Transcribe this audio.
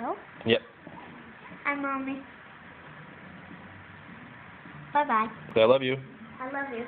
Oh? Yep. I'm Mommy. Bye-bye. I love you. I love you.